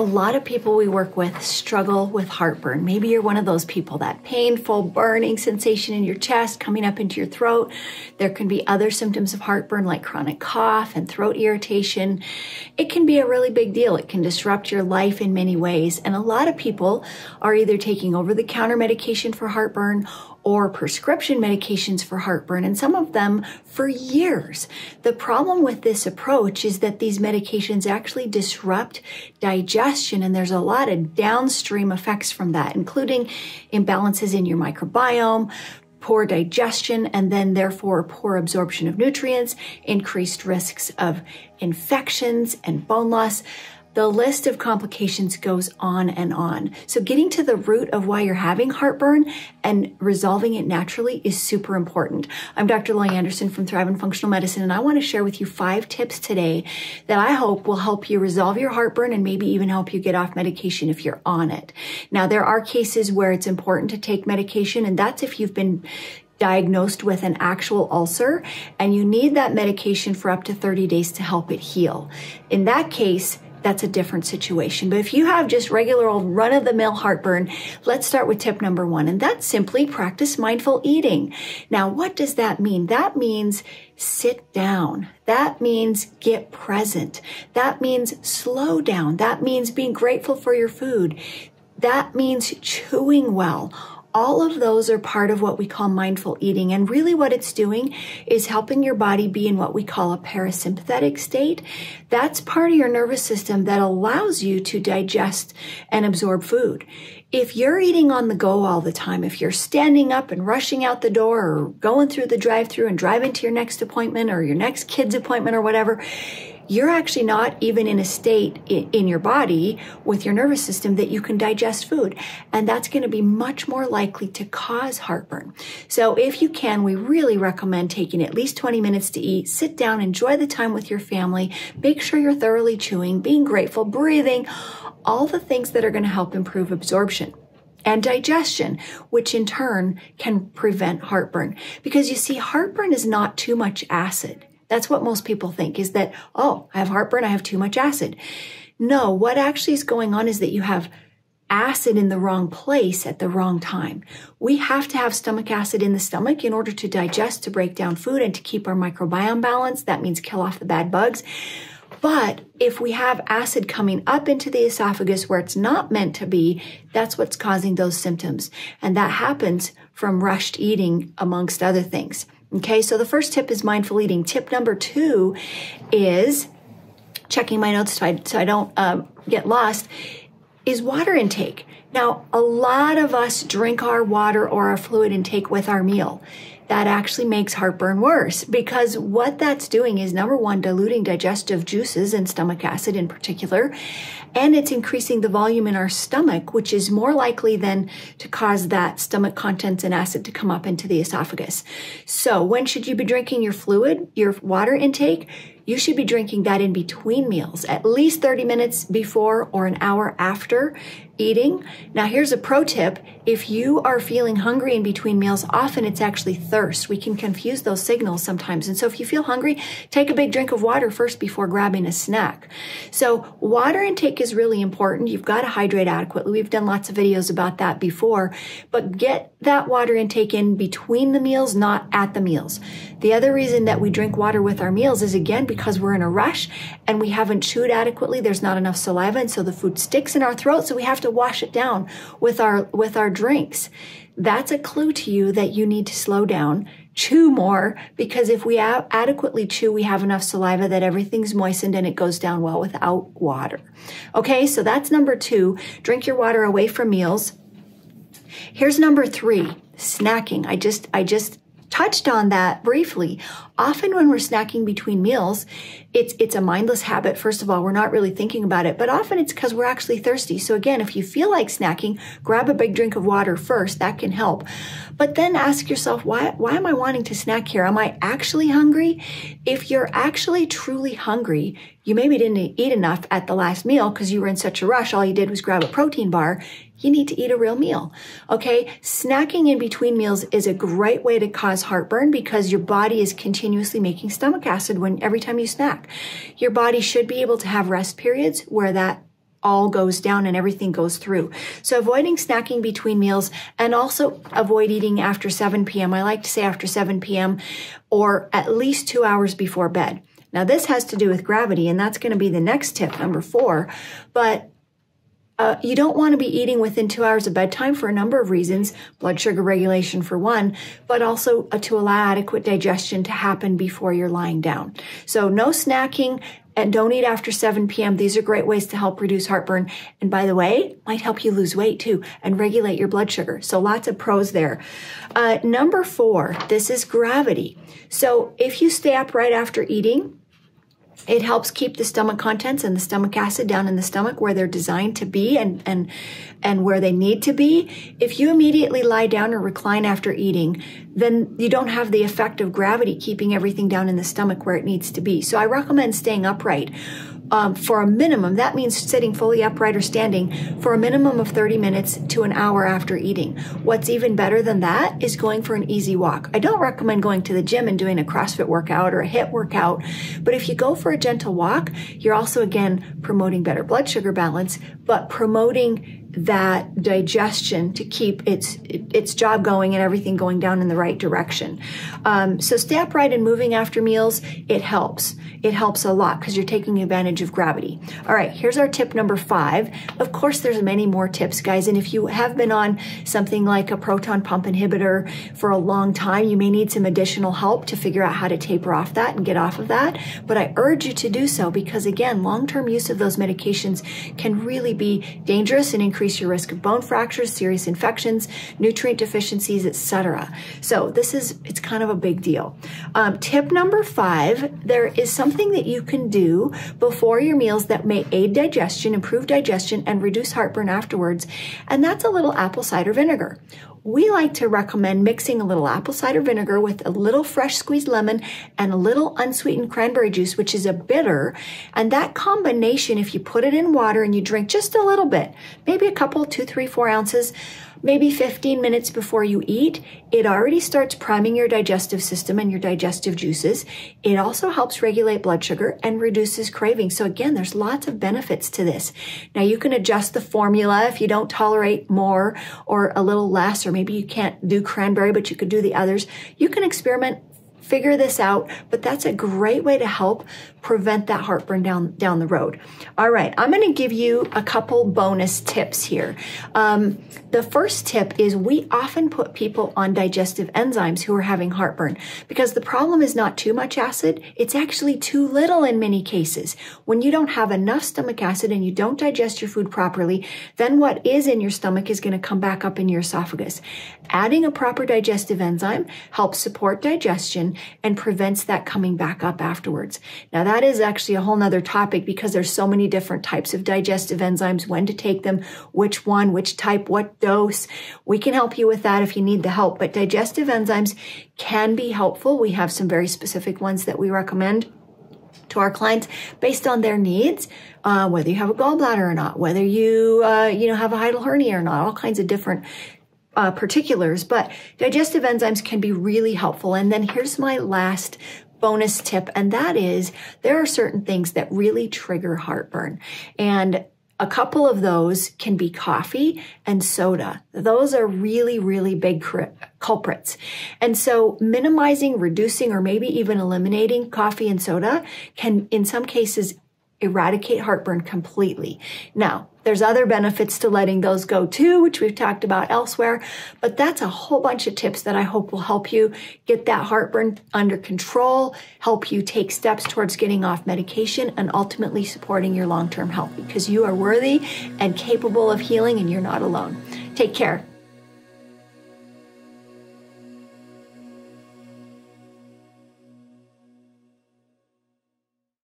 A lot of people we work with struggle with heartburn. Maybe you're one of those people, that painful burning sensation in your chest coming up into your throat. There can be other symptoms of heartburn like chronic cough and throat irritation. It can be a really big deal. It can disrupt your life in many ways. And a lot of people are either taking over the counter medication for heartburn or prescription medications for heartburn, and some of them for years. The problem with this approach is that these medications actually disrupt digestion, and there's a lot of downstream effects from that, including imbalances in your microbiome, poor digestion, and then therefore poor absorption of nutrients, increased risks of infections and bone loss the list of complications goes on and on. So getting to the root of why you're having heartburn and resolving it naturally is super important. I'm Dr. Lori Anderson from Thriven Functional Medicine, and I want to share with you five tips today that I hope will help you resolve your heartburn and maybe even help you get off medication if you're on it. Now, there are cases where it's important to take medication, and that's if you've been diagnosed with an actual ulcer and you need that medication for up to 30 days to help it heal. In that case, that's a different situation. But if you have just regular old run of the mill heartburn, let's start with tip number one. And that's simply practice mindful eating. Now, what does that mean? That means sit down. That means get present. That means slow down. That means being grateful for your food. That means chewing well all of those are part of what we call mindful eating. And really what it's doing is helping your body be in what we call a parasympathetic state. That's part of your nervous system that allows you to digest and absorb food. If you're eating on the go all the time, if you're standing up and rushing out the door or going through the drive through and driving to your next appointment or your next kid's appointment or whatever, you're actually not even in a state in your body with your nervous system that you can digest food. And that's going to be much more likely to cause heartburn. So if you can, we really recommend taking at least 20 minutes to eat, sit down, enjoy the time with your family, make sure you're thoroughly chewing, being grateful, breathing, all the things that are going to help improve absorption and digestion, which in turn can prevent heartburn. Because you see, heartburn is not too much acid. That's what most people think is that, oh, I have heartburn, I have too much acid. No, what actually is going on is that you have acid in the wrong place at the wrong time. We have to have stomach acid in the stomach in order to digest, to break down food, and to keep our microbiome balanced. That means kill off the bad bugs. But if we have acid coming up into the esophagus where it's not meant to be, that's what's causing those symptoms. And that happens from rushed eating, amongst other things. Okay, so the first tip is mindful eating. Tip number two is checking my notes so I, so I don't um, get lost is water intake. Now, a lot of us drink our water or our fluid intake with our meal that actually makes heartburn worse because what that's doing is number one, diluting digestive juices and stomach acid in particular, and it's increasing the volume in our stomach, which is more likely than to cause that stomach contents and acid to come up into the esophagus. So when should you be drinking your fluid, your water intake? You should be drinking that in between meals, at least 30 minutes before or an hour after eating. Now, here's a pro tip. If you are feeling hungry in between meals, often it's actually thirst. We can confuse those signals sometimes. And so if you feel hungry, take a big drink of water first before grabbing a snack. So water intake is really important. You've got to hydrate adequately. We've done lots of videos about that before, but get that water intake in between the meals, not at the meals. The other reason that we drink water with our meals is again because we're in a rush and we haven't chewed adequately. There's not enough saliva and so the food sticks in our throat. So we have to wash it down with our, with our drinks. That's a clue to you that you need to slow down, chew more, because if we adequately chew, we have enough saliva that everything's moistened and it goes down well without water. Okay, so that's number two. Drink your water away from meals. Here's number three, snacking. I just, I just touched on that briefly. Often when we're snacking between meals, it's it's a mindless habit. First of all, we're not really thinking about it, but often it's because we're actually thirsty. So again, if you feel like snacking, grab a big drink of water first. That can help. But then ask yourself, why why am I wanting to snack here? Am I actually hungry? If you're actually truly hungry, you maybe didn't eat enough at the last meal because you were in such a rush. All you did was grab a protein bar you need to eat a real meal. Okay. Snacking in between meals is a great way to cause heartburn because your body is continuously making stomach acid when every time you snack. Your body should be able to have rest periods where that all goes down and everything goes through. So avoiding snacking between meals and also avoid eating after 7 p.m. I like to say after 7 p.m. or at least two hours before bed. Now this has to do with gravity and that's going to be the next tip, number four. But uh, you don't want to be eating within two hours of bedtime for a number of reasons. Blood sugar regulation for one, but also uh, to allow adequate digestion to happen before you're lying down. So no snacking and don't eat after 7 p.m. These are great ways to help reduce heartburn. And by the way, might help you lose weight too and regulate your blood sugar. So lots of pros there. Uh, number four, this is gravity. So if you stay up right after eating, it helps keep the stomach contents and the stomach acid down in the stomach where they're designed to be and, and, and where they need to be. If you immediately lie down or recline after eating, then you don't have the effect of gravity keeping everything down in the stomach where it needs to be. So I recommend staying upright um, for a minimum, that means sitting fully upright or standing for a minimum of 30 minutes to an hour after eating. What's even better than that is going for an easy walk. I don't recommend going to the gym and doing a CrossFit workout or a HIIT workout, but if you go for a gentle walk, you're also again promoting better blood sugar balance, but promoting that digestion to keep its its job going and everything going down in the right direction. Um, so stay upright and moving after meals. It helps. It helps a lot because you're taking advantage of gravity. All right, here's our tip number five. Of course, there's many more tips, guys. And if you have been on something like a proton pump inhibitor for a long time, you may need some additional help to figure out how to taper off that and get off of that. But I urge you to do so because again, long-term use of those medications can really be dangerous and increase increase your risk of bone fractures, serious infections, nutrient deficiencies, etc. So this is, it's kind of a big deal. Um, tip number five, there is something that you can do before your meals that may aid digestion, improve digestion, and reduce heartburn afterwards. And that's a little apple cider vinegar we like to recommend mixing a little apple cider vinegar with a little fresh squeezed lemon and a little unsweetened cranberry juice, which is a bitter. And that combination, if you put it in water and you drink just a little bit, maybe a couple, two, three, four ounces, maybe 15 minutes before you eat, it already starts priming your digestive system and your digestive juices. It also helps regulate blood sugar and reduces craving. So again, there's lots of benefits to this. Now you can adjust the formula if you don't tolerate more or a little less, or maybe you can't do cranberry, but you could do the others. You can experiment figure this out, but that's a great way to help prevent that heartburn down, down the road. All right, I'm going to give you a couple bonus tips here. Um, the first tip is we often put people on digestive enzymes who are having heartburn because the problem is not too much acid, it's actually too little in many cases. When you don't have enough stomach acid and you don't digest your food properly, then what is in your stomach is going to come back up in your esophagus. Adding a proper digestive enzyme helps support digestion and prevents that coming back up afterwards. Now that is actually a whole nother topic because there's so many different types of digestive enzymes, when to take them, which one, which type, what dose. We can help you with that if you need the help, but digestive enzymes can be helpful. We have some very specific ones that we recommend to our clients based on their needs, uh, whether you have a gallbladder or not, whether you, uh, you know, have a hiatal hernia or not, all kinds of different uh, particulars, but digestive enzymes can be really helpful. And then here's my last bonus tip, and that is there are certain things that really trigger heartburn. And a couple of those can be coffee and soda. Those are really, really big culprits. And so minimizing, reducing, or maybe even eliminating coffee and soda can, in some cases, eradicate heartburn completely. Now, there's other benefits to letting those go too, which we've talked about elsewhere, but that's a whole bunch of tips that I hope will help you get that heartburn under control, help you take steps towards getting off medication and ultimately supporting your long-term health because you are worthy and capable of healing and you're not alone. Take care.